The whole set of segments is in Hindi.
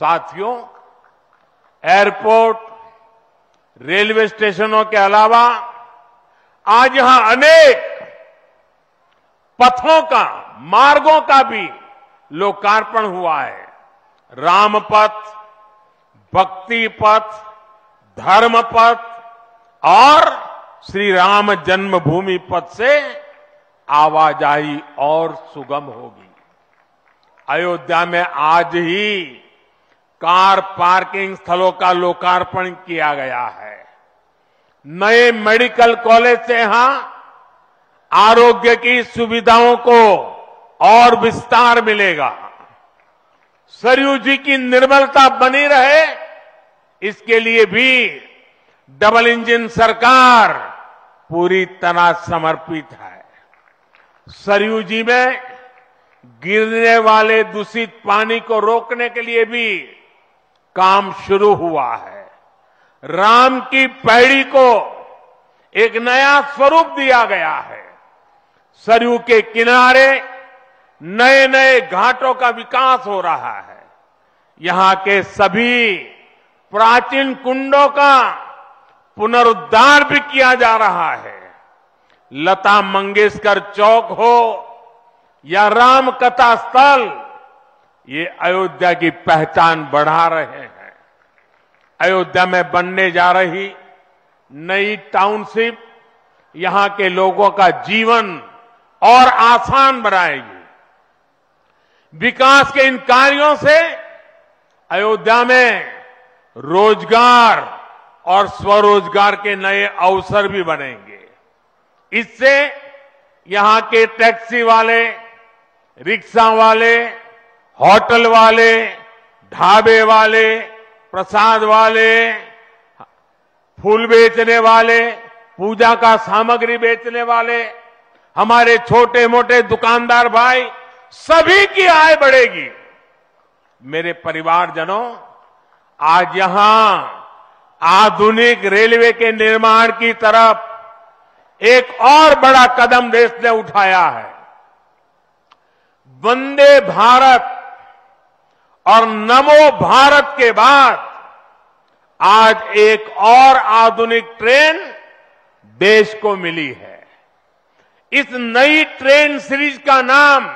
साथियों, एयरपोर्ट, रेलवे स्टेशनों के अलावा आज यहाँ अनेक पथों का, मार्गों का भी लोकार्पण हुआ है। राम पथ भक्ति पथ धर्म पथ और श्री राम जन्मभूमि पथ से आवाजाही और सुगम होगी। अयोध्या में आज ही कार पार्किंग स्थलों का लोकार्पण किया गया है। नए मेडिकल कॉलेज से यहाँ आरोग्य की सुविधाओं को और विस्तार मिलेगा। सरयू जी की निर्मलता बनी रहे, इसके लिए भी डबल इंजन सरकार पूरी तरह समर्पित है। सरयू जी में गिरने वाले दूषित पानी को रोकने के लिए भी काम शुरू हुआ है। राम की पैड़ी को एक नया स्वरूप दिया गया है। सरयू के किनारे नए नए घाटों का विकास हो रहा है। यहाँ के सभी प्राचीन कुंडों का पुनरुद्धार भी किया जा रहा है। लता मंगेशकर चौक हो या राम कथा स्थल, ये अयोध्या की पहचान बढ़ा रहे हैं। अयोध्या में बनने जा रही नई टाउनशिप यहाँ के लोगों का जीवन और आसान बनाएगी। विकास के इन कार्यों से अयोध्या में रोज़गार और स्वरोजगार के नए अवसर भी बनेंगे। इससे यहाँ के टैक्सी वाले, रिक्शा वाले, होटल वाले, ढाबे वाले प्रसाद वाले, फूल बेचने वाले, पूजा का सामग्री बेचने वाले, हमारे छोटे मोटे दुकानदार भाई, सभी की आय बढ़ेगी। मेरे परिवारजनों, आज यहाँ आधुनिक रेलवे के निर्माण की तरफ़ एक और बड़ा कदम देश ने उठाया है। वंदे भारत और नमो भारत के बाद आज एक और आधुनिक ट्रेन देश को मिली है। इस नई ट्रेन सीरीज़ का नाम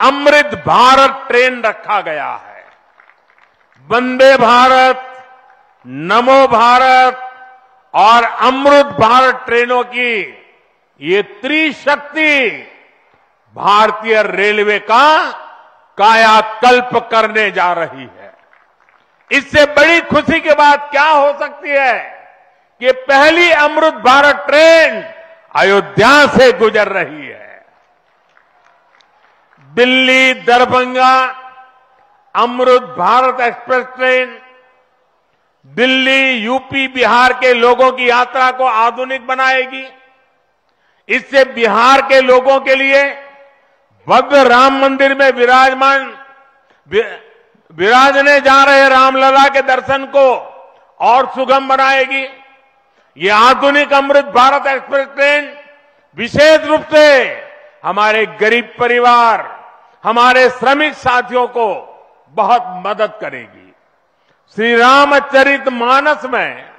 अमृत भारत ट्रेन रखा गया है। वंदे भारत, नमो भारत और अमृत भारत ट्रेनों की ये त्रिशक्ति भारतीय रेलवे का कायाकल्प करने जा रही है। इससे बड़ी खुशी की बात क्या हो सकती है कि पहली अमृत भारत ट्रेन अयोध्या से गुजर रही है। Delhi Darbhanga Amrit Bharat express train, Delhi UP Bihar के लोगों की यात्रा को आधुनिक बनाएगी। इससे बिहार के लोगों के लिए भव्य राम मंदिर में विराजमान विराजने जा रहे रामलला के दर्शन को और सुगम बनाएगी। ये आधुनिक अमृत भारत एक्सप्रेस ट्रेन विशेष रूप से हमारे गरीब परिवार, हमारे श्रमिक साथियों को बहुत मदद करेगी। श्री रामचरित मानस में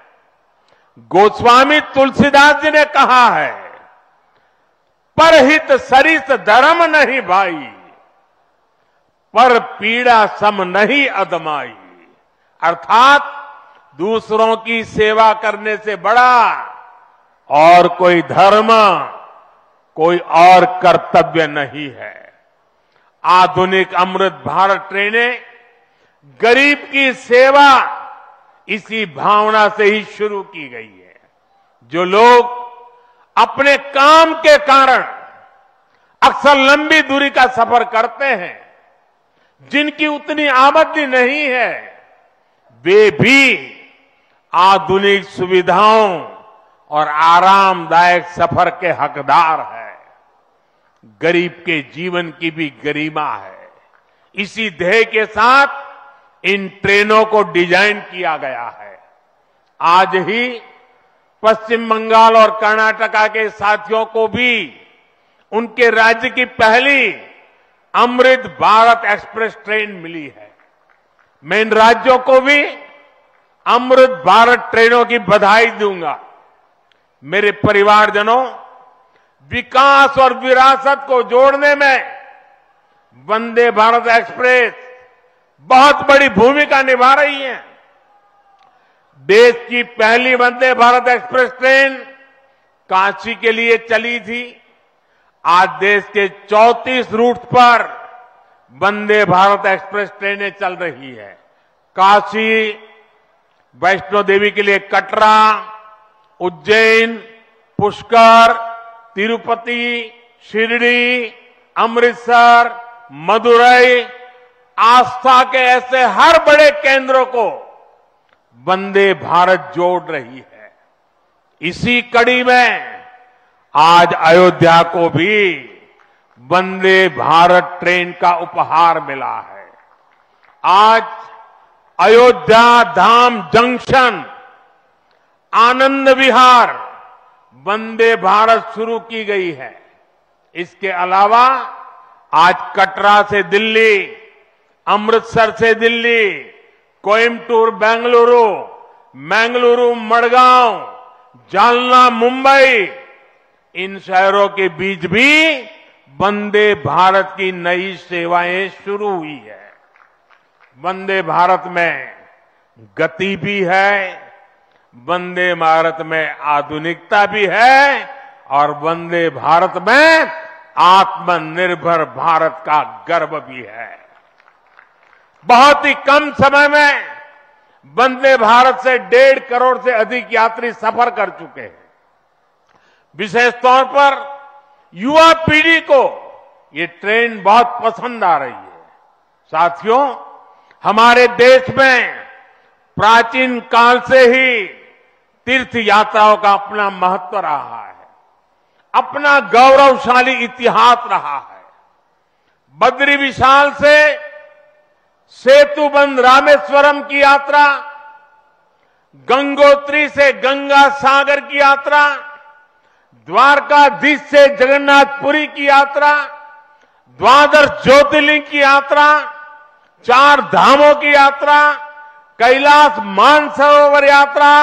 गोस्वामी तुलसीदास जी ने कहा है परहित सरित धर्म नहीं भाई। पर पीड़ा सम नहीं अदमाई। अर्थात दूसरों की सेवा करने से बड़ा और कोई धर्म, कोई और कर्तव्य नहीं है। आधुनिक अमृत भारत ट्रेनें गरीब की सेवा इसी भावना से ही शुरू की गई है। जो लोग अपने काम के कारण अक्सर लंबी दूरी का सफ़र करते हैं, जिनकी उतनी आमदनी नहीं है, वे भी आधुनिक सुविधाओं और आरामदायक सफ़र के हकदार है। गरीब के जीवन की भी गरिमा है। इसी ध्येय के साथ इन ट्रेनों को डिज़ाइन किया गया है। आज ही पश्चिम बंगाल और कर्नाटका के साथियों को भी, उनके राज्य की पहली अमृत भारत एक्सप्रेस ट्रेन मिली है। मैं इन राज्यों को भी अमृत भारत ट्रेनों की बधाई दूँगा। मेरे परिवारजनों, विकास और विरासत को जोड़ने में वंदे भारत एक्सप्रेस बहुत बड़ी भूमिका निभा रही है। देश की पहली वंदे भारत एक्सप्रेस ट्रेन काशी के लिए चली थी। आज देश के 34 रूट पर वंदे भारत एक्सप्रेस ट्रेनें चल रही है। काशी, वैष्णो देवी के लिए कटरा, उज्जैन, पुष्कर, तिरुपति, शिरडी, अमृतसर मदुरई आस्था के ऐसे हर बड़े केंद्रों को वंदे भारत जोड़ रही है। इसी कड़ी में आज अयोध्या को भी वंदे भारत ट्रेन का उपहार मिला है। आज अयोध्या धाम जंक्शन, आनंद विहार वंदे भारत शुरू की गई है। इसके अलावा आज कटरा से दिल्ली, अमृतसर से दिल्ली कोयम्बटूर बेंगलुरु, मैंगलुरु, मड़गांव, जालना, मुंबई, इन शहरों के बीच भी वंदे भारत की नई सेवाएँ शुरू हुई है। वंदे भारत में गति भी है, वंदे भारत में आधुनिकता भी है, और वंदे भारत में आत्मनिर्भर भारत का गर्व भी है। बहुत ही कम समय में वंदे भारत से डेढ़ करोड़ से अधिक यात्री सफ़र कर चुके हैं। विशेष तौर पर युवा पीढ़ी को ये ट्रेन बहुत पसंद आ रही है। साथियों, हमारे देश में प्राचीन काल से ही तीर्थ यात्राओं का अपना महत्व रहा है। अपना गौरवशाली इतिहास रहा है। बद्री विशाल से सेतुबंद रामेश्वरम की यात्रा, गंगोत्री से गंगा सागर की यात्रा, द्वारकाधीश से जगन्नाथपुरी की यात्रा, द्वादश ज्योतिर्लिंग की यात्रा, चार धामों की यात्रा, कैलाश मानसरोवर यात्रा,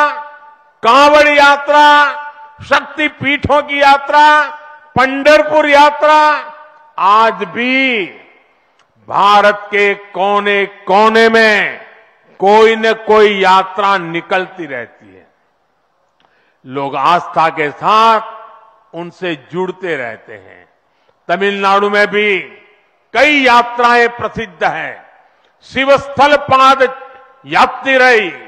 कांवड़ यात्रा, शक्ति पीठों की यात्रा पंडरपुर यात्रा, आज भी भारत के कोने कोने में कोई न कोई यात्रा निकलती रहती है। लोग आस्था के साथ उनसे जुड़ते रहते हैं। तमिलनाडु में भी कई यात्राएँ प्रसिद्ध हैं। शिवस्थल पाद यात्री रही।